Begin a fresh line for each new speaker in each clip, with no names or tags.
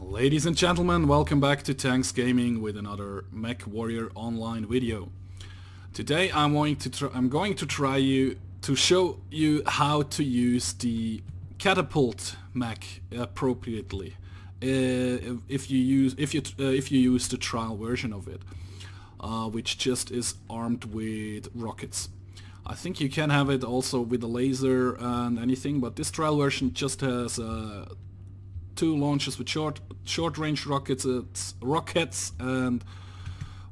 Ladies and gentlemen, welcome back to Tanks Gaming with another MechWarrior Online video. Today I'm going to I'm going to try you to show you how to use the catapult mech appropriately. Uh, if you use if you uh, if you use the trial version of it, uh, which just is armed with rockets. I think you can have it also with a laser and anything, but this trial version just has uh, two launches with short short range rockets rockets and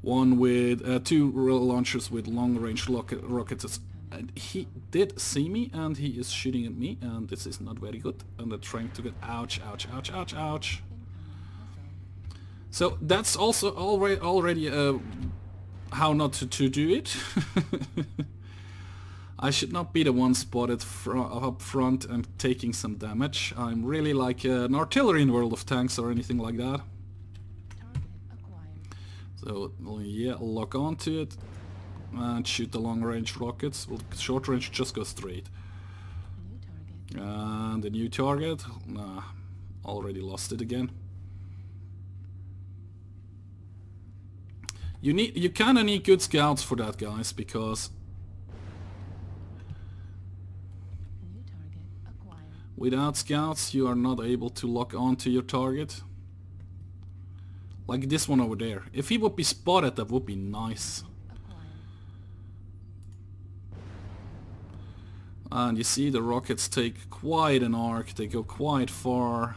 one with uh, two launchers with long range rockets. And he did see me and he is shooting at me and this is not very good. And I'm trying to get ouch ouch ouch ouch ouch. So that's also already already uh, how not to, to do it I should not be the one spotted fr up front and taking some damage. I'm really like uh, an artillery in World of Tanks or anything like that. So yeah, lock onto it and shoot the long range rockets. Well, short range just go straight. And the new target, nah, already lost it again. You need, you kinda need good scouts for that guys, because Without scouts you are not able to lock onto your target. Like this one over there. If he would be spotted that would be nice. And you see the rockets take quite an arc, they go quite far.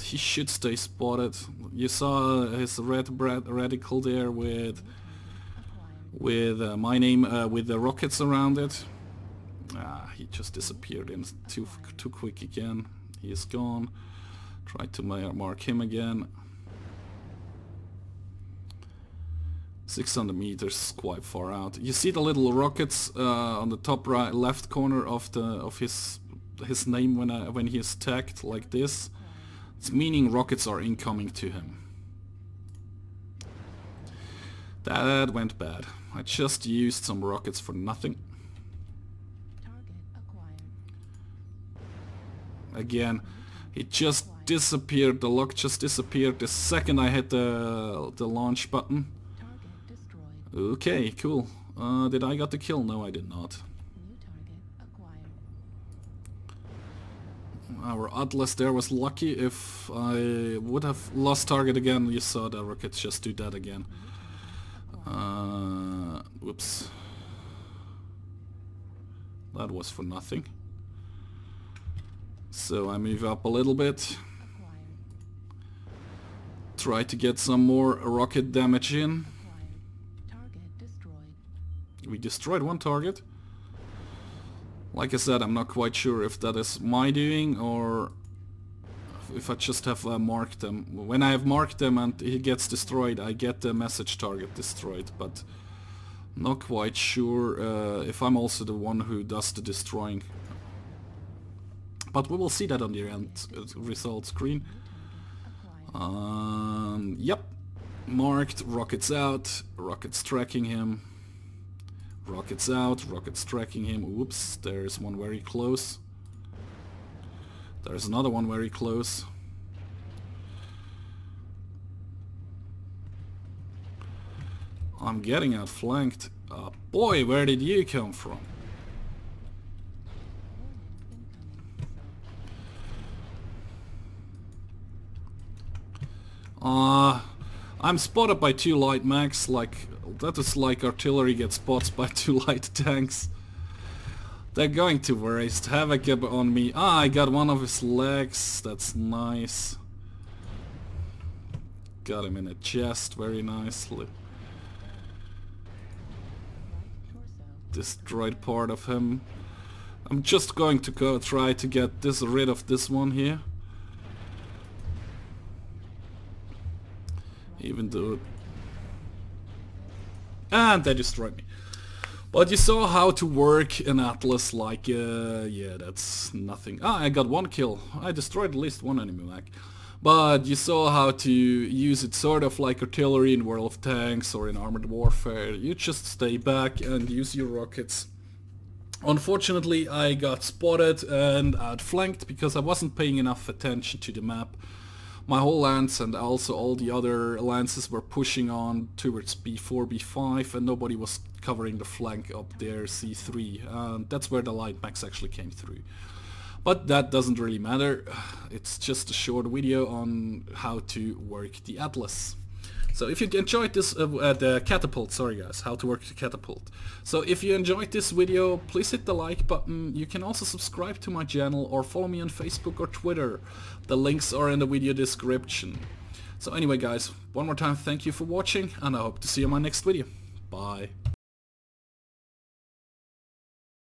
He should stay spotted. You saw his red reticle there with with uh, my name uh, with the rockets around it. Ah, he just disappeared in too too quick again. He is gone. Try to mark him again. 600 meters, quite far out. You see the little rockets uh, on the top right, left corner of the of his his name when I, when he is tagged like this. It's meaning rockets are incoming to him. That went bad. I just used some rockets for nothing. Again. It just disappeared, the lock just disappeared the second I hit the, the launch button. Okay, cool. Uh, did I got the kill? No, I did not. Our Atlas there was lucky. If I would have lost target again, you saw the rockets just do that again. Uh, whoops. That was for nothing. So I move up a little bit. Try to get some more rocket damage in. We destroyed one target. Like I said, I'm not quite sure if that is my doing or if I just have uh, marked them. When I have marked them and he gets destroyed, I get the message target destroyed, but not quite sure uh, if I'm also the one who does the destroying. But we will see that on the end result screen. Um, yep. Marked, rockets out, rockets tracking him. Rockets out, rockets tracking him. Oops, there's one very close. There's another one very close. I'm getting outflanked. Uh, boy, where did you come from? Uh, I'm spotted by two light mechs, like, that is like artillery gets spots by two light tanks. They're going to waste havoc on me. Ah, I got one of his legs, that's nice. Got him in a chest very nicely. Destroyed part of him. I'm just going to go try to get this rid of this one here. Even though... And they destroyed me. But you saw how to work an Atlas like, uh, yeah, that's nothing. Ah, I got one kill. I destroyed at least one enemy mech. But you saw how to use it sort of like artillery in World of Tanks or in Armored Warfare. You just stay back and use your rockets Unfortunately I got spotted and outflanked because I wasn't paying enough attention to the map. My whole lance and also all the other lances were pushing on towards B4, B5 and nobody was covering the flank up there C3 and that's where the light mechs actually came through. But that doesn't really matter, it's just a short video on how to work the Atlas. So if you enjoyed this, uh, uh, the catapult, sorry guys, how to work the catapult. So if you enjoyed this video, please hit the like button. You can also subscribe to my channel or follow me on Facebook or Twitter. The links are in the video description. So anyway guys, one more time thank you for watching and I hope to see you in my next video. Bye.